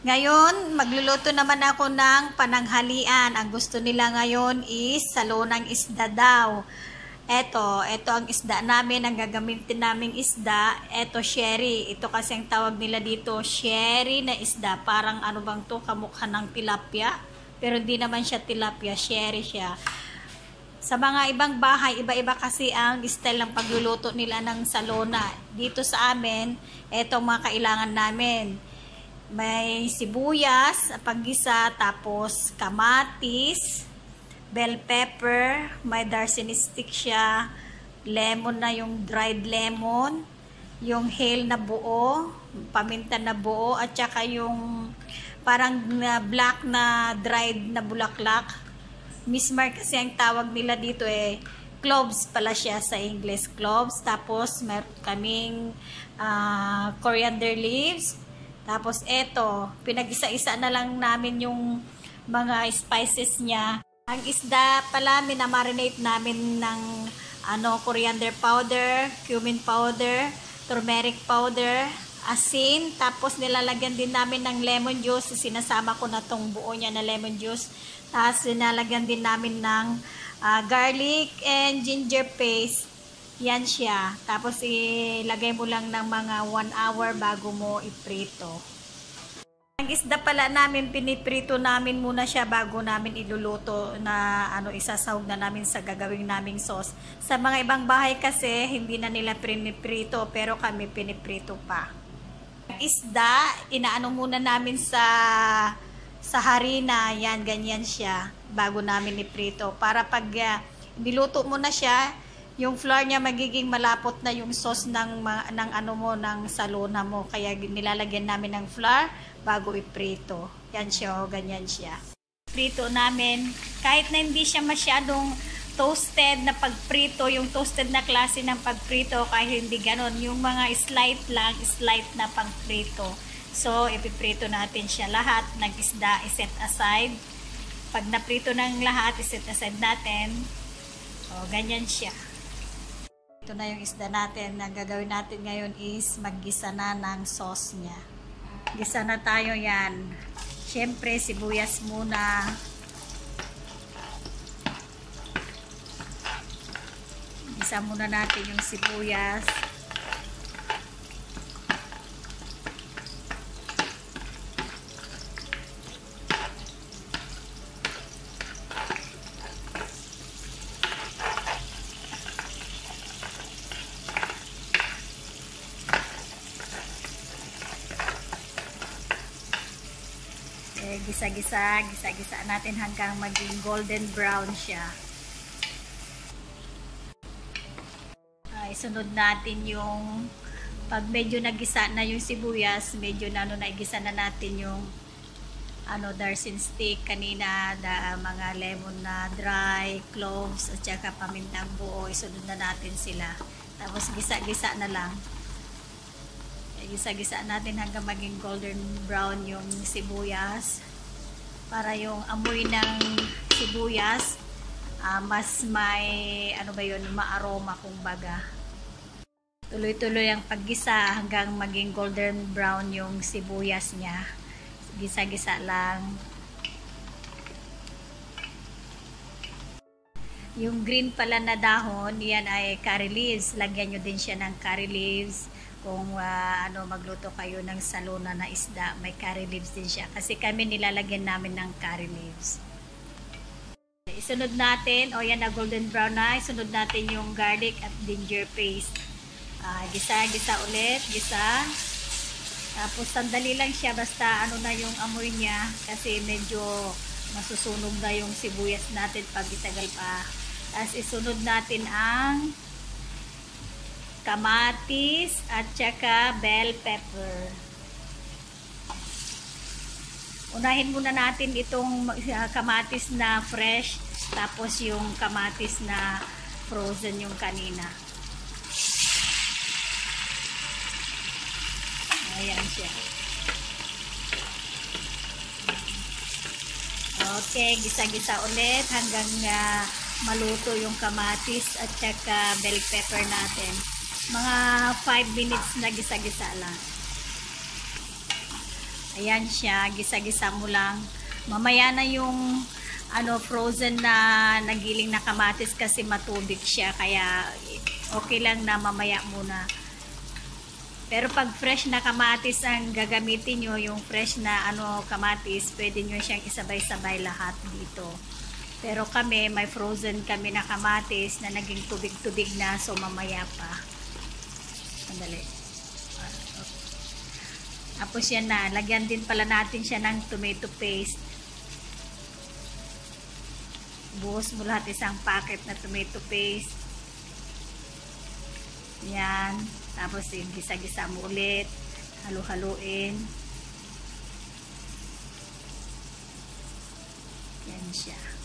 Ngayon, magluluto naman ako ng pananghalian. Ang gusto nila ngayon is salonang isda daw. Eto, eto ang isda namin, ang gagamitin naming isda. Eto, sherry. Ito kasi ang tawag nila dito, sherry na isda. Parang ano bang to, kamukha ng tilapia. Pero hindi naman siya tilapia, sherry siya. Sa mga ibang bahay, iba-iba kasi ang style ng pagluluto nila ng salona. Dito sa amin, eto mga kailangan namin may sibuyas, paggisa, tapos kamatis, bell pepper, may darcini stick siya, lemon na yung dried lemon, yung hale na buo, paminta na buo, at saka yung parang na black na dried na bulaklak. Miss Mark kasi ang tawag nila dito eh, cloves pala siya sa English, cloves. Tapos meron kaming uh, coriander leaves, tapos eto, pinag-isa-isa na lang namin yung mga spices niya. Ang isda pala, minamarinate namin ng ano, coriander powder, cumin powder, turmeric powder, asin, tapos nilalagyan din namin ng lemon juice. Sinasama ko na tong buo niya na lemon juice. Tapos nilalagyan din namin ng uh, garlic and ginger paste. Yan siya. Tapos ilagay mo lang ng mga 1 hour bago mo iprito. Ang isda pala namin, piniprito namin muna siya bago namin iluluto na ano isasahog na namin sa gagawing naming sauce. Sa mga ibang bahay kasi, hindi na nila piniprito pero kami piniprito pa. Isda, inaano muna namin sa sa harina, yan, ganyan siya, bago namin iprito. Para pag uh, niluto mo na siya, yung flour niya magiging malapot na yung sauce ng, ng ano mo, ng salona mo. Kaya nilalagyan namin ng flour bago iprito. Yan siya, oh, ganyan siya. Prito namin, kahit na hindi siya masyadong toasted na pagprito, yung toasted na klase ng pagprito, kahit hindi ganon, yung mga slight lang, slight na pagprito. So, ipiprito natin siya lahat ng isda, iset aside. Pag naprito ng lahat, iset aside natin. O, ganyan siya. Ito na yung isda natin. Ang gagawin natin ngayon is maggisa na ng sauce niya. Gisa na tayo yan. Siyempre, sibuyas muna. Gisa muna natin yung sibuyas. eh, gisa-gisa, gisa-gisa natin hanggang maging golden brown siya. Ay, sunod natin yung pag medyo nagisa na yung sibuyas, medyo na ano naigisa na natin yung ano darsin stick kanina, da, mga lemon na dry, cloves at saka pamintang buo, isunod na natin sila. Tapos gisa-gisa na lang gisa-gisa natin hanggang maging golden brown yung sibuyas para yung amoy ng sibuyas uh, mas may ano ba yun, maaroma kumbaga tuloy-tuloy ang paggisa hanggang maging golden brown yung sibuyas niya. Gisa-gisa lang yung green pala na dahon yan ay curry leaves lagyan nyo din siya ng curry leaves kung uh, ano magluto kayo ng saluna na isda, may curry leaves din siya. Kasi kami nilalagyan namin ng curry leaves. Isunod natin, o oh yan na golden brown na, isunod natin yung garlic at ginger paste. Uh, gisa, gisa ulit, gisa. Tapos sandali lang siya, basta ano na yung amoy niya, kasi medyo masusunog na yung sibuyas natin pag itagal pa. Tapos isunod natin ang kamatis at saka bell pepper. Unahin muna natin itong uh, kamatis na fresh tapos yung kamatis na frozen yung kanina. Ayan siya. Okay, gisa-gisa ulit hanggang uh, maluto yung kamatis at saka bell pepper natin mga 5 minutes na gisa-gisa lang Ayan siya, gisa-gisa mo lang. Mamaya na yung ano frozen na nagiling na kamatis kasi matubig siya kaya okay lang na mamaya muna. Pero pag fresh na kamatis ang gagamitin nyo, yung fresh na ano kamatis, pwede nyo siyang isabay-sabay lahat dito. Pero kami, may frozen kami na kamatis na naging tubig-tubig na, so mamaya pa. Sandali. Tapos yan na, lagyan din pala natin siya ng tomato paste. Buhos mo lahat isang packet na tomato paste. Yan. Tapos gisa-gisa mo ulit. Halo-haluin. Yan siya.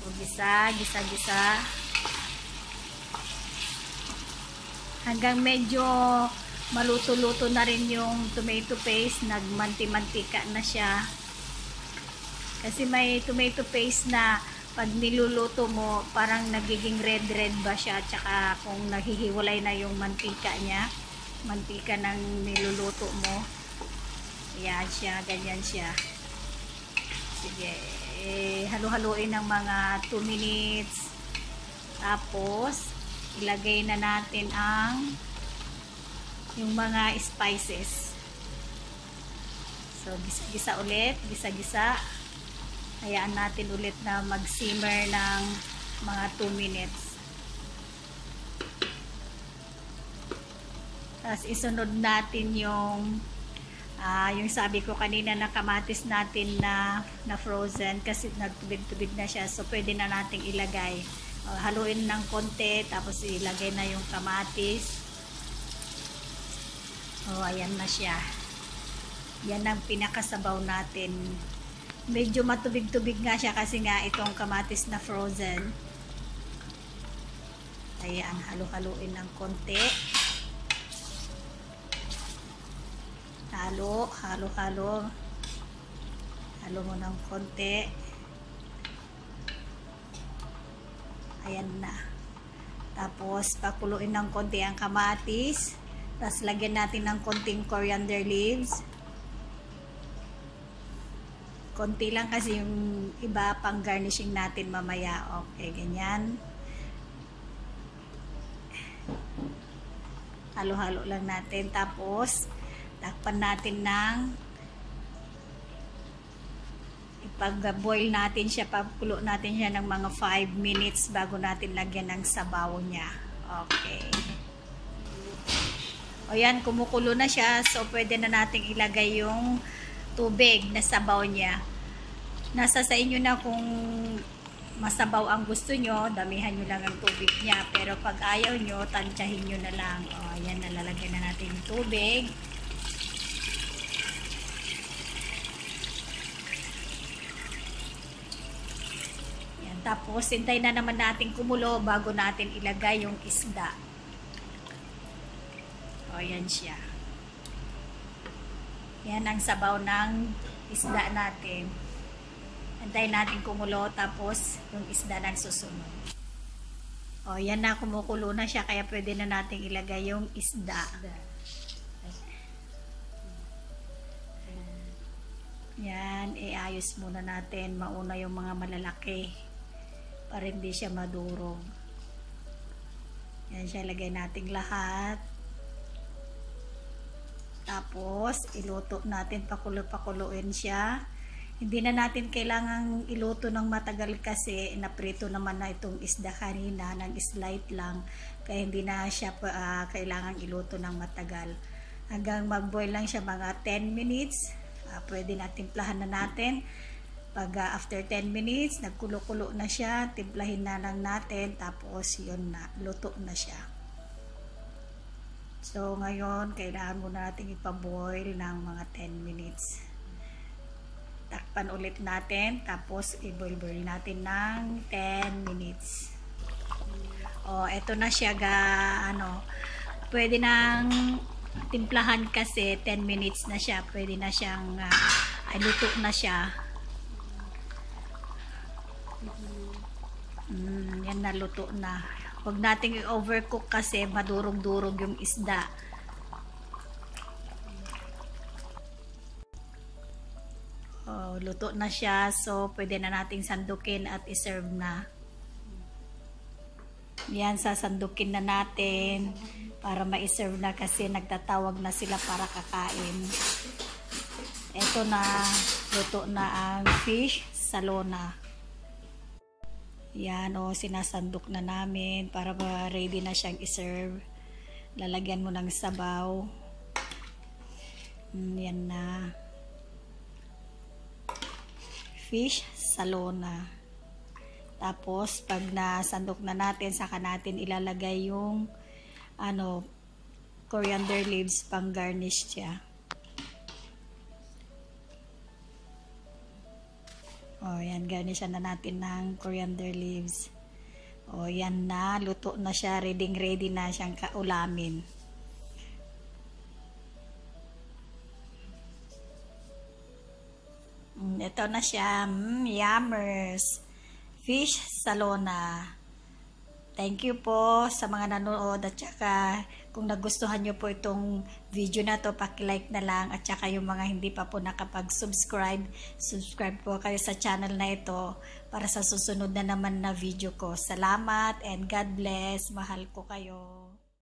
O gisa, gisa-gisa. Hanggang medyo maluto-luto na rin yung tomato paste. Nagmanti-mantika na siya. Kasi may tomato paste na pag niluluto mo, parang nagiging red-red ba siya. Tsaka kung nahihiwalay na yung mantika niya, mantika ng niluluto mo, yan siya, ganyan siya. Sige, eh, halo-haloin ng mga 2 minutes. Tapos, ilagay na natin ang yung mga spices. So, gisa-gisa ulit, gisa-gisa hayaan natin ulit na mag-simmer ng mga 2 minutes. Tapos isunod natin yung uh, yung sabi ko kanina na kamatis natin na, na frozen kasi nagtubig-tubig na siya so pwede na nating ilagay. Uh, haluin ng konti tapos ilagay na yung kamatis. Oh, ayan na siya. Yan ang pinakasabaw natin medyo matubig-tubig nga siya kasi nga itong kamatis na frozen. Ayan, halo-haluin ng konti. Halo, halo-halo. Halo mo ng konti. Ayan na. Tapos, pakuluin ng konti ang kamatis. Tapos, lagyan natin ng konting coriander leaves konti lang kasi yung iba pang garnishing natin mamaya. Okay, ganyan. Halo-halo lang natin. Tapos, takpan natin ng ipag-boil natin siya, pagkulo natin siya ng mga 5 minutes bago natin lagyan ng sabaw niya. Okay. O yan, kumukulo na siya. So, pwede na nating ilagay yung tubig na sabaw niya. Nasa sa inyo na kung masabaw ang gusto nyo, damihan nyo lang ang tubig niya. Pero pag ayaw nyo, tansyahin nyo na lang. O, ayan, nalalagyan na natin yung tubig. Tapos, hintay na naman natin kumulo bago natin ilagay yung isda. O, yan siya. Yan ang sabaw ng isda natin. Antayin natin kumulo tapos yung isda nang susunod. O, yan na kumukulo na siya kaya pwede na nating ilagay yung isda. Yan, iayos muna natin. Mauna yung mga malalaki para hindi siya madurog. Yan siya, lagay natin lahat. Tapos, iluto natin, pakulo-pakuluin siya. Hindi na natin kailangang iluto ng matagal kasi naprito naman na itong isda kanina ng slight lang. Kaya hindi na siya uh, kailangang iluto ng matagal. Hanggang mag-boil lang siya mga 10 minutes. Uh, pwede na timplahan na natin. Pag uh, after 10 minutes, nagkulo-kulo na siya, timplahin na lang natin. Tapos yun na, luto na siya. So ngayon, kailangan muna natin ipaboil ng mga 10 minutes takpan ulit natin tapos i-boil-boil natin ng 10 minutes oh eto na siya ga ano pwede nang timplahan kasi 10 minutes na siya pwede na siyang uh, luto na siya na luto na huwag nating i-overcook kasi madurog-durog yung isda Oh, luto na siya. So, pwede na nating sandukin at iserve na. Yan, sasandukin na natin para ma-serve na kasi nagtatawag na sila para kakain. Ito na, luto na ang fish salona. Yan, o, sinasandok na namin para ba ready na siyang iserve. Lalagyan mo ng sabaw. Mm, yan na. Fish salona. Tapos, pag nasandok na natin, saka natin ilalagay yung ano, coriander leaves pang garnish siya. O, yan, garnishan na natin ng coriander leaves. O, yan na, luto na siya, ready ready na siyang kaulamin. Mm, ito na siya, mm, yummers. Fish Salona. Thank you po sa mga nanood at saka kung nagustuhan nyo po itong video na to, paki-like na lang at saka yung mga hindi pa po nakapag-subscribe, subscribe po kayo sa channel na ito para sa susunod na naman na video ko. Salamat and God bless. Mahal ko kayo.